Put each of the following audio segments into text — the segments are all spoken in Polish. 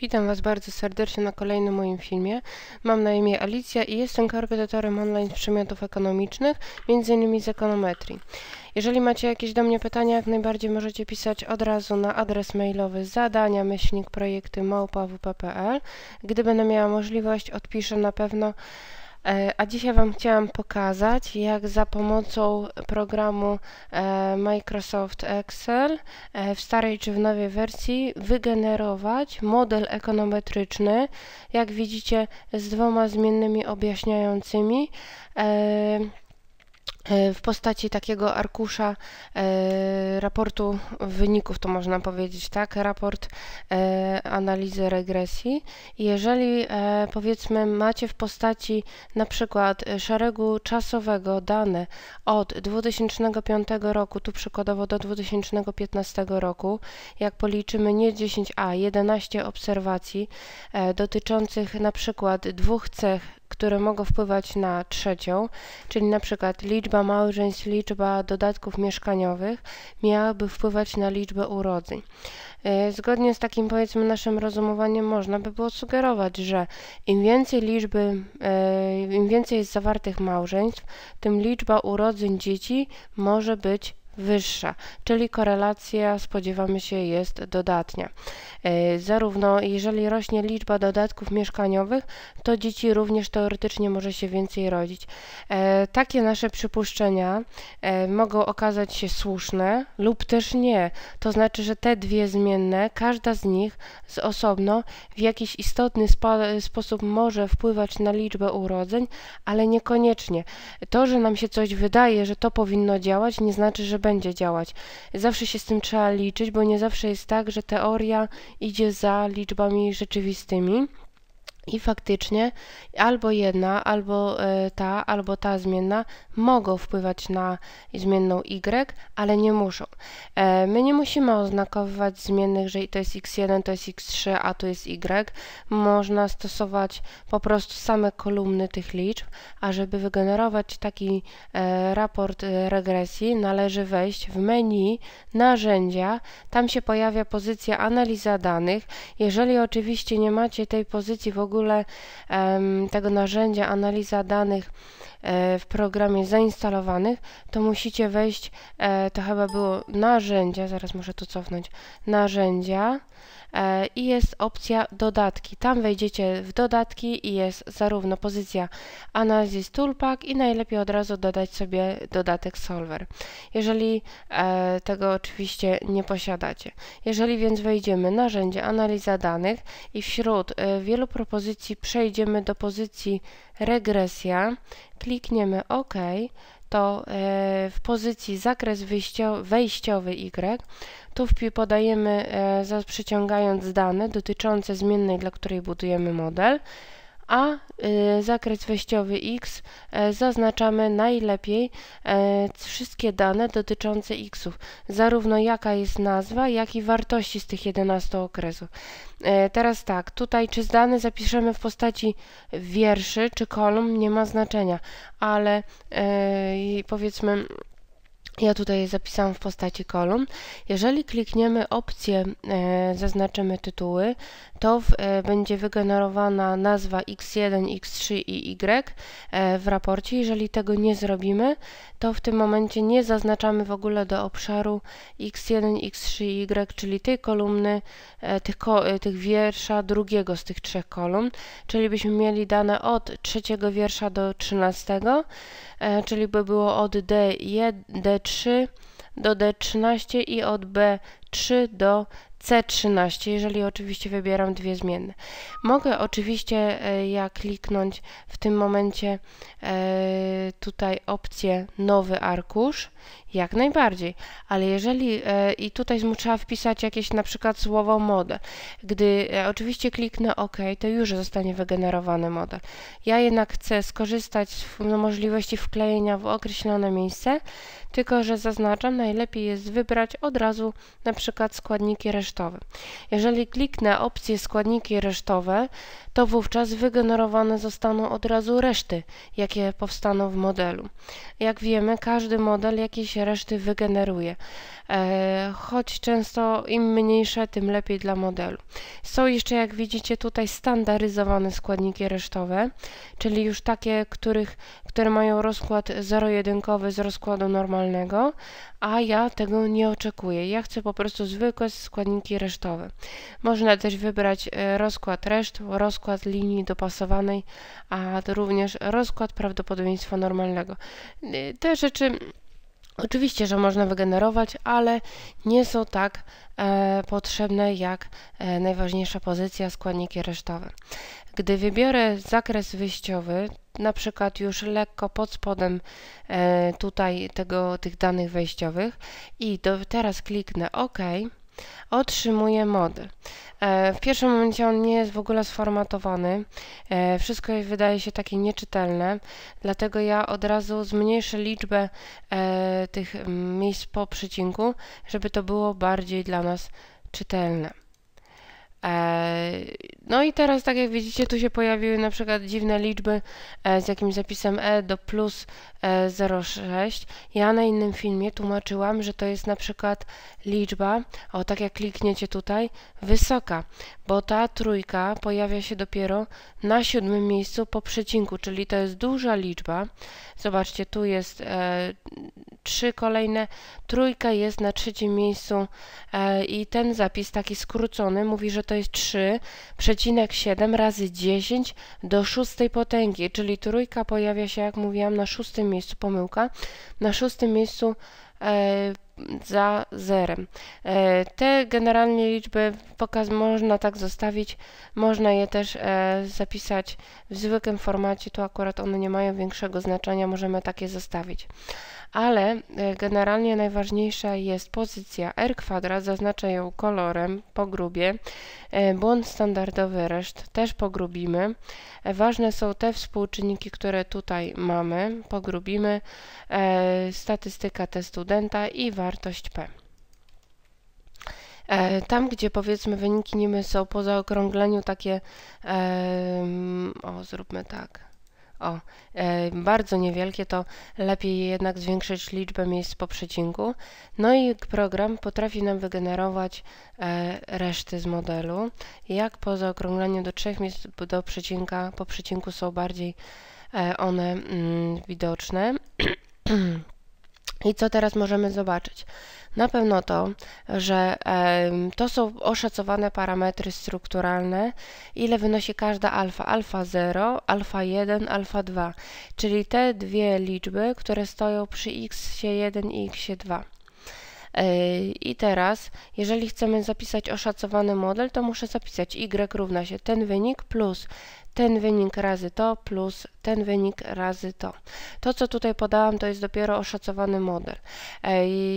Witam Was bardzo serdecznie na kolejnym moim filmie. Mam na imię Alicja i jestem koordynatorem online z przedmiotów ekonomicznych, m.in. z ekonometrii. Jeżeli macie jakieś do mnie pytania, jak najbardziej możecie pisać od razu na adres mailowy zadania myślnik projekty małpa.wp.pl. Gdy będę miała możliwość, odpiszę na pewno a dzisiaj Wam chciałam pokazać, jak za pomocą programu e, Microsoft Excel e, w starej czy w nowej wersji wygenerować model ekonometryczny, jak widzicie z dwoma zmiennymi objaśniającymi. E, w postaci takiego arkusza e, raportu wyników, to można powiedzieć, tak? Raport e, analizy regresji. Jeżeli e, powiedzmy macie w postaci na przykład szeregu czasowego dane od 2005 roku, tu przykładowo do 2015 roku, jak policzymy nie 10, a 11 obserwacji e, dotyczących na przykład dwóch cech które mogą wpływać na trzecią, czyli na przykład liczba małżeństw, liczba dodatków mieszkaniowych miałaby wpływać na liczbę urodzeń. E, zgodnie z takim powiedzmy naszym rozumowaniem można by było sugerować, że im więcej liczby, e, im więcej jest zawartych małżeństw, tym liczba urodzeń dzieci może być wyższa, czyli korelacja spodziewamy się jest dodatnia. E, zarówno jeżeli rośnie liczba dodatków mieszkaniowych, to dzieci również teoretycznie może się więcej rodzić. E, takie nasze przypuszczenia e, mogą okazać się słuszne lub też nie. To znaczy, że te dwie zmienne, każda z nich z osobno w jakiś istotny sposób może wpływać na liczbę urodzeń, ale niekoniecznie. To, że nam się coś wydaje, że to powinno działać, nie znaczy, że będzie działać. Zawsze się z tym trzeba liczyć, bo nie zawsze jest tak, że teoria idzie za liczbami rzeczywistymi. I faktycznie albo jedna, albo e, ta, albo ta zmienna mogą wpływać na zmienną y, ale nie muszą. E, my nie musimy oznakowywać zmiennych, że to jest x1, to jest x3, a to jest y. Można stosować po prostu same kolumny tych liczb, a żeby wygenerować taki e, raport regresji, należy wejść w menu narzędzia. Tam się pojawia pozycja analiza danych. Jeżeli oczywiście nie macie tej pozycji w ogóle, ogóle tego narzędzia analiza danych w programie zainstalowanych, to musicie wejść, e, to chyba było narzędzia, zaraz muszę to cofnąć, narzędzia, E, i jest opcja dodatki. Tam wejdziecie w dodatki i jest zarówno pozycja Analysis Toolpack i najlepiej od razu dodać sobie dodatek Solver. Jeżeli e, tego oczywiście nie posiadacie. Jeżeli więc wejdziemy narzędzie analiza danych i wśród e, wielu propozycji przejdziemy do pozycji regresja, klikniemy OK, to w pozycji zakres wejściowy Y tu podajemy, e, przyciągając dane dotyczące zmiennej, dla której budujemy model, a y, zakres wejściowy X e, zaznaczamy najlepiej e, wszystkie dane dotyczące Xów, zarówno jaka jest nazwa, jak i wartości z tych 11 okresów. Teraz tak, tutaj czy dane zapiszemy w postaci wierszy czy kolumn nie ma znaczenia, ale powiedzmy ja tutaj zapisałam w postaci kolumn. Jeżeli klikniemy opcję, e, zaznaczymy tytuły, to w, e, będzie wygenerowana nazwa x1, x3 i y e, w raporcie. Jeżeli tego nie zrobimy, to w tym momencie nie zaznaczamy w ogóle do obszaru x1, x3 i y, czyli tej kolumny, e, tych, e, tych wiersza drugiego z tych trzech kolumn, czyli byśmy mieli dane od trzeciego wiersza do trzynastego, e, czyli by było od D1, D3 do D13 i od B3 do C13, jeżeli oczywiście wybieram dwie zmienne. Mogę oczywiście, e, ja kliknąć w tym momencie e, tutaj opcję nowy arkusz, jak najbardziej, ale jeżeli e, i tutaj trzeba wpisać jakieś na przykład słowo model. Gdy oczywiście kliknę OK, to już zostanie wygenerowany model. Ja jednak chcę skorzystać z możliwości wklejenia w określone miejsce, tylko że zaznaczam, najlepiej jest wybrać od razu na przykład składniki reszty resztowe. Jeżeli kliknę opcję składniki resztowe, to wówczas wygenerowane zostaną od razu reszty, jakie powstaną w modelu. Jak wiemy, każdy model jakieś reszty wygeneruje, e, choć często im mniejsze, tym lepiej dla modelu. Są jeszcze, jak widzicie, tutaj standaryzowane składniki resztowe, czyli już takie, których, które mają rozkład zero-jedynkowy z rozkładu normalnego, a ja tego nie oczekuję. Ja chcę po prostu zwykłe składniki resztowe. Można też wybrać e, rozkład reszt, rozkład linii dopasowanej, a również rozkład prawdopodobieństwa normalnego. E, te rzeczy Oczywiście, że można wygenerować, ale nie są tak e, potrzebne jak e, najważniejsza pozycja składniki resztowe. Gdy wybiorę zakres wyjściowy, na przykład już lekko pod spodem e, tutaj tego, tych danych wejściowych i do, teraz kliknę OK, otrzymuję model. E, w pierwszym momencie on nie jest w ogóle sformatowany. E, wszystko wydaje się takie nieczytelne, dlatego ja od razu zmniejszę liczbę e, tych miejsc po przecinku, żeby to było bardziej dla nas czytelne. E, no i teraz, tak jak widzicie, tu się pojawiły na przykład dziwne liczby e, z jakimś zapisem E do plus 0,6. E, ja na innym filmie tłumaczyłam, że to jest na przykład liczba, o tak jak klikniecie tutaj, wysoka, bo ta trójka pojawia się dopiero na siódmym miejscu po przecinku, czyli to jest duża liczba. Zobaczcie, tu jest e, trzy kolejne, trójka jest na trzecim miejscu e, i ten zapis taki skrócony mówi, że to jest 3,7 razy 10 do szóstej potęgi, czyli trójka pojawia się, jak mówiłam, na szóstym miejscu, pomyłka, na szóstym miejscu za zerem. E, te generalnie liczby pokaz można tak zostawić, można je też e, zapisać w zwykłym formacie, tu akurat one nie mają większego znaczenia, możemy takie zostawić. Ale e, generalnie najważniejsza jest pozycja. R kwadrat, zaznaczę ją kolorem po grubie, e, błąd standardowy reszt też pogrubimy. E, ważne są te współczynniki, które tutaj mamy, pogrubimy, statystyka T studenta i wartość P. Tam, gdzie powiedzmy wyniki niby są po zaokrągleniu takie, o zróbmy tak, o, e, bardzo niewielkie, to lepiej jednak zwiększyć liczbę miejsc po przecinku. No i program potrafi nam wygenerować e, reszty z modelu. Jak po zaokrągleniu do trzech miejsc do przecinka, po przecinku są bardziej e, one mm, widoczne. I co teraz możemy zobaczyć? Na pewno to, że to są oszacowane parametry strukturalne, ile wynosi każda alfa, alfa 0, alfa 1, alfa 2, czyli te dwie liczby, które stoją przy x1 i x2. I teraz, jeżeli chcemy zapisać oszacowany model, to muszę zapisać y równa się ten wynik plus ten wynik razy to plus ten wynik razy to. To, co tutaj podałam, to jest dopiero oszacowany model.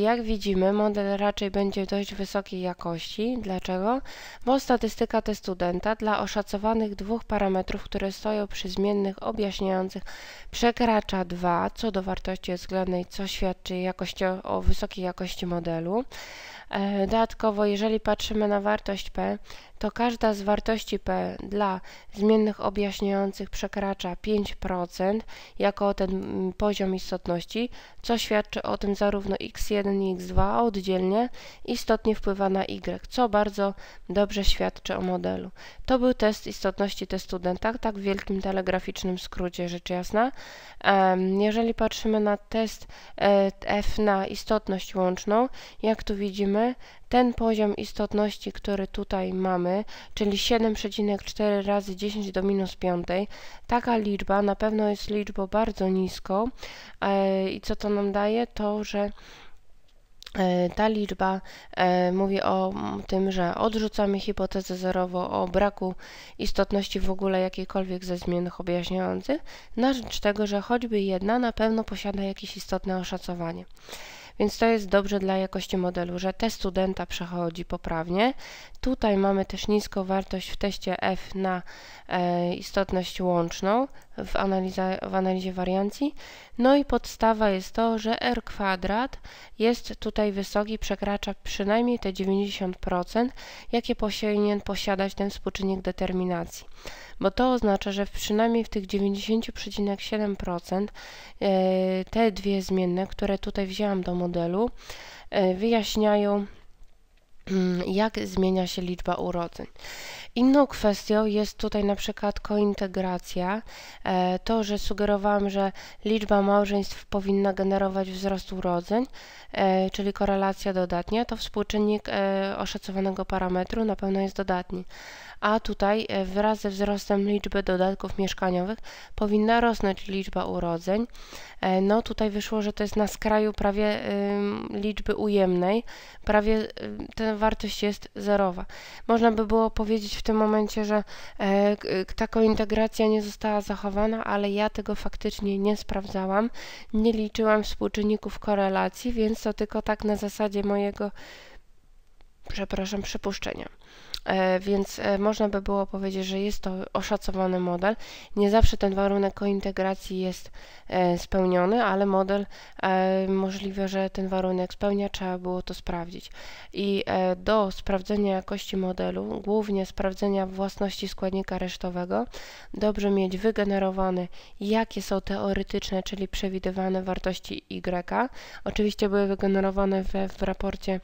Jak widzimy, model raczej będzie dość wysokiej jakości. Dlaczego? Bo statystyka te studenta dla oszacowanych dwóch parametrów, które stoją przy zmiennych objaśniających, przekracza 2 co do wartości względnej, co świadczy jakości, o wysokiej jakości modelu. E, dodatkowo, jeżeli patrzymy na wartość P, to każda z wartości P dla zmiennych objaśniających przekracza 5% jako ten poziom istotności, co świadczy o tym zarówno x1 i x2 oddzielnie istotnie wpływa na y, co bardzo dobrze świadczy o modelu. To był test istotności testu studenta, tak w wielkim telegraficznym skrócie rzecz jasna. Jeżeli patrzymy na test e, F na istotność łączną, jak tu widzimy, ten poziom istotności, który tutaj mamy, czyli 7,4 razy 10 do minus 5, taka liczba na pewno jest liczbą bardzo niską e, i co to nam daje? To, że e, ta liczba e, mówi o tym, że odrzucamy hipotezę zerową o braku istotności w ogóle jakiejkolwiek ze zmiennych objaśniających, na rzecz tego, że choćby jedna na pewno posiada jakieś istotne oszacowanie. Więc to jest dobrze dla jakości modelu, że test studenta przechodzi poprawnie. Tutaj mamy też niską wartość w teście F na e, istotność łączną w, analiza, w analizie wariancji. No i podstawa jest to, że R kwadrat jest tutaj wysoki, przekracza przynajmniej te 90%, jakie powinien posiadać ten współczynnik determinacji bo to oznacza, że przynajmniej w tych 90,7% e, te dwie zmienne, które tutaj wzięłam do modelu, e, wyjaśniają jak zmienia się liczba urodzeń. Inną kwestią jest tutaj na przykład kointegracja. E, to, że sugerowałam, że liczba małżeństw powinna generować wzrost urodzeń, czyli korelacja dodatnia, to współczynnik oszacowanego parametru na pewno jest dodatni a tutaj e, wraz ze wzrostem liczby dodatków mieszkaniowych powinna rosnąć liczba urodzeń. E, no tutaj wyszło, że to jest na skraju prawie liczby ujemnej, prawie ta wartość jest zerowa. Można by było powiedzieć w tym momencie, że e, taka integracja nie została zachowana, ale ja tego faktycznie nie sprawdzałam, nie liczyłam współczynników korelacji, więc to tylko tak na zasadzie mojego przepraszam, przypuszczenia. E, więc e, można by było powiedzieć, że jest to oszacowany model. Nie zawsze ten warunek kointegracji jest e, spełniony, ale model możliwe, że ten warunek spełnia, trzeba było to sprawdzić. I do sprawdzenia jakości modelu, głównie sprawdzenia własności składnika resztowego, dobrze mieć wygenerowane, jakie są teoretyczne, czyli przewidywane wartości Y. Oczywiście były wygenerowane w, w raporcie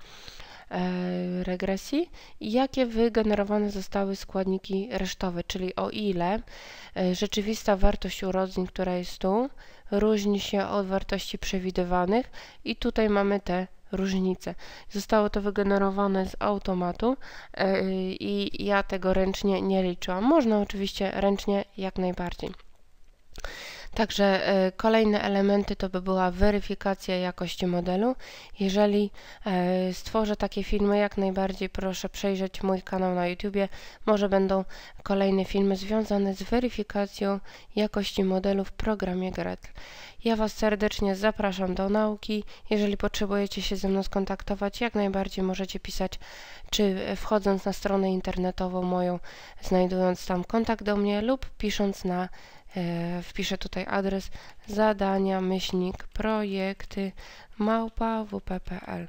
regresji i jakie wygenerowane zostały składniki resztowe, czyli o ile e, rzeczywista wartość urodzeń, która jest tu, różni się od wartości przewidywanych i tutaj mamy te różnice. Zostało to wygenerowane z automatu e, i ja tego ręcznie nie liczyłam. Można oczywiście ręcznie jak najbardziej. Także e, kolejne elementy to by była weryfikacja jakości modelu. Jeżeli e, stworzę takie filmy, jak najbardziej proszę przejrzeć mój kanał na YouTube. Może będą kolejne filmy związane z weryfikacją jakości modelu w programie Gretl. Ja Was serdecznie zapraszam do nauki. Jeżeli potrzebujecie się ze mną skontaktować, jak najbardziej możecie pisać, czy wchodząc na stronę internetową moją, znajdując tam kontakt do mnie lub pisząc na E, wpiszę tutaj adres zadania myślnik projekty małpa wp.pl.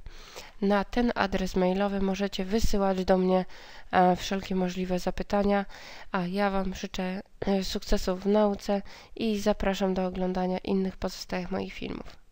Na ten adres mailowy możecie wysyłać do mnie e, wszelkie możliwe zapytania, a ja Wam życzę e, sukcesów w nauce i zapraszam do oglądania innych pozostałych moich filmów.